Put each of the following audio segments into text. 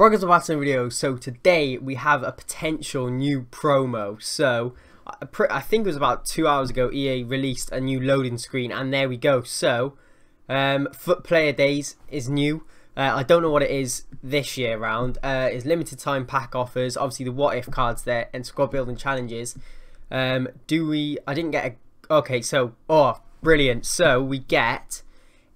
Rockets of Battle video. So today we have a potential new promo. So I think it was about two hours ago EA released a new loading screen and there we go. So um, FUT Player Days is new. Uh, I don't know what it is this year round. Uh, it's limited time pack offers. Obviously the what if cards there and squad building challenges. Um, do we? I didn't get a. Okay, so oh, brilliant. So we get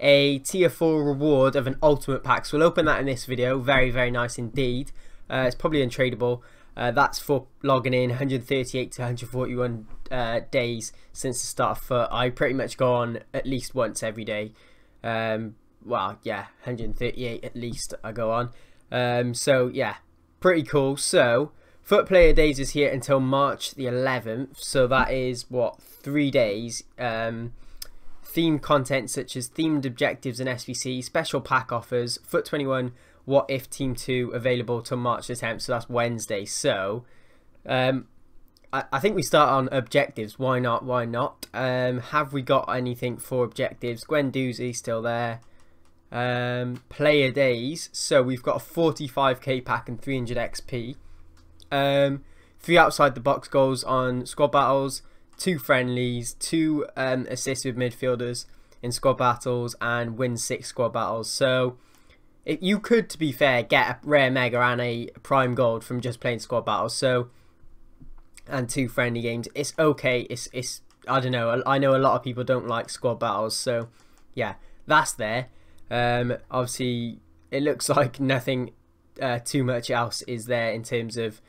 a tier 4 reward of an ultimate pack. So we'll open that in this video. Very, very nice indeed. Uh, it's probably untradeable. Uh, that's for logging in 138 to 141 uh, days since the start of FUT. I pretty much go on at least once every day. Um, well, yeah, 138 at least I go on. Um, so, yeah, pretty cool. So, FUT Player Days is here until March the 11th. So that is, what, three days. Um, theme content such as themed objectives and SBC, special pack offers, FUT 21, What If Team 2 available till March the 10th, so that's Wednesday. So, um, I, I think we start on objectives. Why not? Why not? Um, have we got anything for objectives? Gwen Doozy still there. Um, player days. So we've got a 45k pack and 300 XP. Um, three outside the box goals on squad battles two friendlies, two um, assists with midfielders in squad battles, and win six squad battles. So you could, to be fair, get a rare mega and a prime gold from just playing squad battles. So and two friendly games. It's okay. It's it's I don't know. I know a lot of people don't like squad battles. So yeah, that's there. Um, obviously, it looks like nothing uh, too much else is there in terms of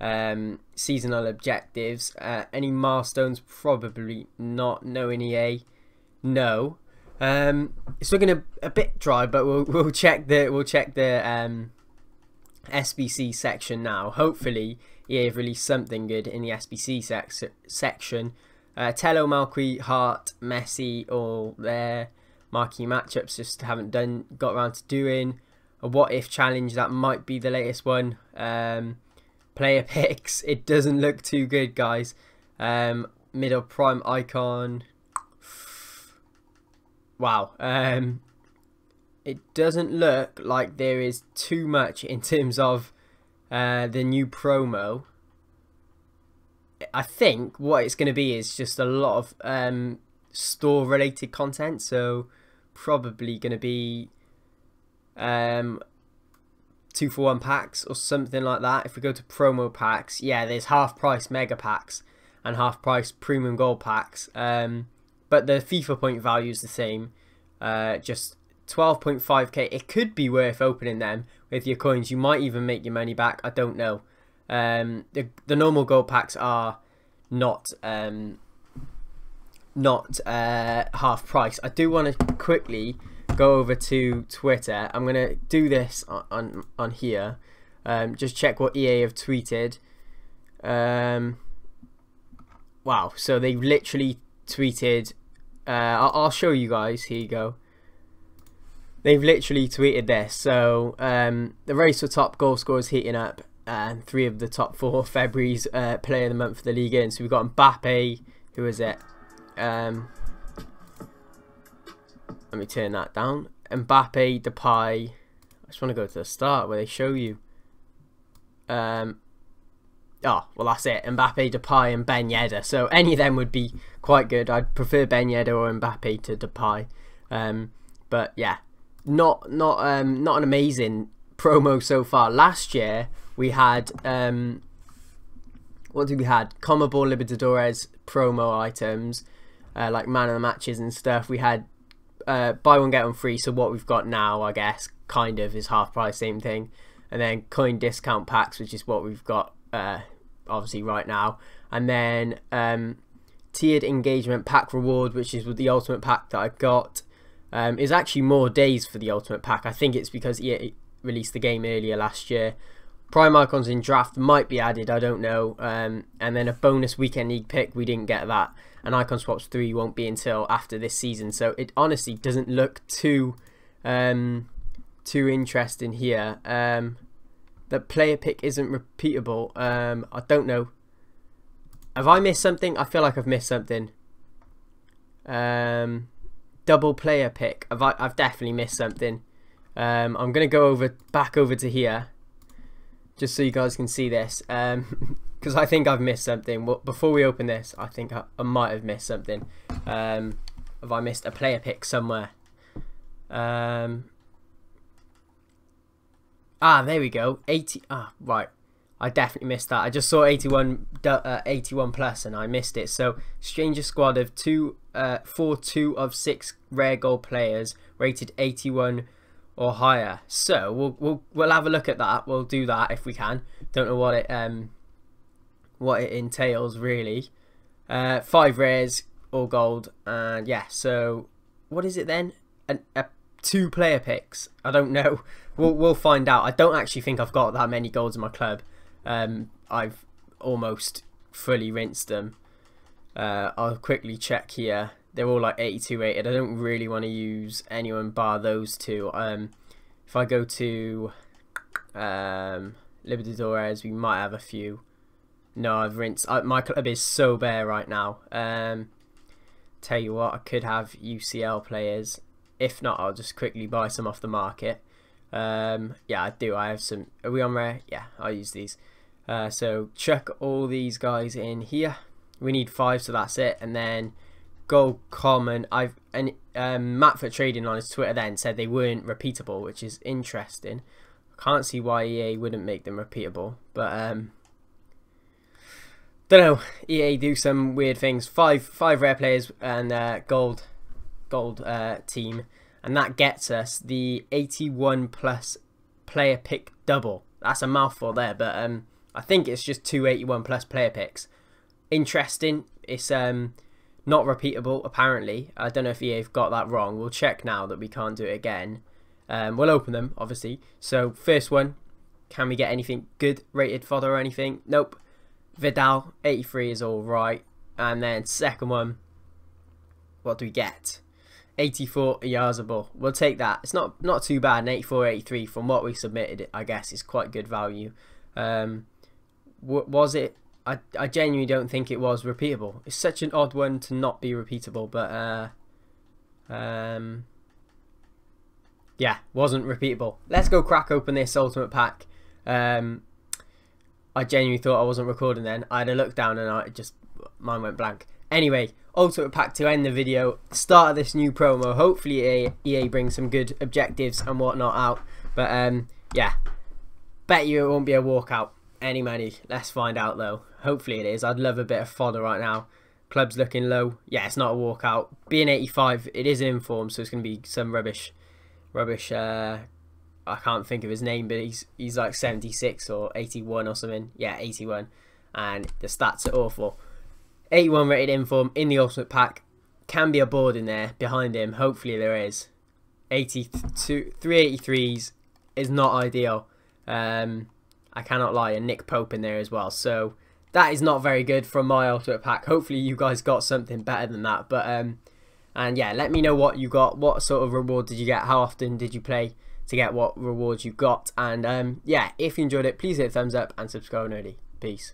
um, seasonal objectives. Uh, any milestones? Probably not. No EA. No. Um, it's looking a, a bit dry, but we'll we'll check the we'll check the um, SBC section now. Hopefully, EA have released something good in the SBC sec section. Uh, Tello, Malqui, Hart, Messi, all there. Marquee matchups just haven't done got around to doing. A what if challenge that might be the latest one. Um, player picks. It doesn't look too good, guys. Um, middle prime icon. Wow. Um, it doesn't look like there is too much in terms of uh, the new promo. I think what it's going to be is just a lot of um, store related content. So probably going to be um, two for one packs or something like that. If we go to promo packs, yeah, there's half price mega packs and half price premium gold packs. Um, but the FIFA point value is the same. Uh, just 12.5k. It could be worth opening them with your coins. You might even make your money back. I don't know. Um, the the normal gold packs are not um, not uh, half price. I do want to quickly go over to Twitter. I'm gonna do this on on, on here. Um, just check what EA have tweeted. Um, wow, so they literally tweeted. Uh, I'll, I'll, show you guys. Here you go. They've literally tweeted this. So um, the race for top goal scorers heating up, and three of the top four February's uh, player of the month for the league in. So we've got Mbappe. Who is it? Um, let me turn that down. Mbappe, Depay. I just want to go to the start where they show you. Um, oh, well, that's it. Mbappe, Depay, and Ben Yedder. So any of them would be quite good. I'd prefer Ben Yedder or Mbappe to Depay. Um, but yeah, not not um, not an amazing promo so far. Last year we had um, what did we had? Conmebol Libertadores promo items uh, like man of the matches and stuff. We had uh, buy one get one free. So what we've got now, I guess, kind of is half price, same thing. And then coin discount packs, which is what we've got uh, obviously right now. And then um, tiered engagement pack reward, which is with the ultimate pack that I got. Um, is actually more days for the ultimate pack. I think it's because EA released the game earlier last year. Prime icons in draft might be added, I don't know. Um, and then a bonus weekend league pick, we didn't get that and Icon Swaps 3 won't be until after this season. So it honestly doesn't look too um, too interesting here. Um, the player pick isn't repeatable. Um, I don't know. Have I missed something? I feel like I've missed something. Um, double player pick. I've, I've definitely missed something. Um, I'm going to go over back over to here. Just so you guys can see this, Um, because um, I think I've missed something. Well, before we open this, I think I, I might have missed something. Um, have I missed a player pick somewhere? Um, ah, there we go. 80. Ah, right. I definitely missed that. I just saw 81, uh, 81 plus and I missed it. So Stranger Squad of two, uh, four, two of six rare gold players rated 81 or higher. So we'll we'll we'll have a look at that. We'll do that if we can. Don't know what it um what it entails really. Uh, five rares, all gold, and yeah. So what is it then? An, a two player picks. I don't know. We'll we'll find out. I don't actually think I've got that many golds in my club. Um, I've almost fully rinsed them. Uh, I'll quickly check here. They're all like 82 rated. I don't really want to use anyone bar those two. Um, if I go to um, Libertadores, we might have a few. No, I've rinsed. I, my club is so bare right now. Um, tell you what, I could have UCL players. If not, I'll just quickly buy some off the market. Um, yeah, I do. I have some. Are we on rare? Yeah, I'll use these. Uh, so check all these guys in here. We need five, so that's it. And then gold common. I've and um, Matt for trading on his Twitter then said they weren't repeatable, which is interesting. Can't see why EA wouldn't make them repeatable, but um, don't know. EA do some weird things. Five five rare players and uh, gold gold uh, team and that gets us the 81 plus player pick double. That's a mouthful there, but um, I think it's just two 81 plus player picks. Interesting. It's um, not repeatable, apparently. I don't know if EA have got that wrong. We'll check now that we can't do it again. Um, we'll open them, obviously. So, first one, can we get anything good rated fodder or anything? Nope. Vidal, 83 is all right. And then second one, what do we get? 84 Oyarzabal. We'll take that. It's not not too bad. An 84, 83 from what we submitted. I guess is quite good value. Um, was it? I I genuinely don't think it was repeatable. It's such an odd one to not be repeatable, but uh, um, yeah, wasn't repeatable. Let's go crack open this ultimate pack. Um, I genuinely thought I wasn't recording then. I had a look down and I just mine went blank. Anyway, Ultimate Pack to end the video, start of this new promo. Hopefully EA, EA brings some good objectives and whatnot out. But um, yeah, bet you it won't be a walkout. Any money. Let's find out though. Hopefully it is. I'd love a bit of fodder right now. Club's looking low. Yeah, it's not a walkout. Being 85, it is in form, so it's going to be some rubbish. Rubbish. Uh, I can't think of his name, but he's he's like 76 or 81 or something. Yeah, 81. And the stats are awful. 81 rated inform in the ultimate pack. Can be a board in there behind him. Hopefully there is. 82, 383s is not ideal. Um, I cannot lie. And Nick Pope in there as well. So that is not very good from my ultimate pack. Hopefully you guys got something better than that. But um, and yeah, let me know what you got. What sort of reward did you get? How often did you play to get what rewards you got? And um, yeah, if you enjoyed it, please hit thumbs up and subscribe nerdy. Peace.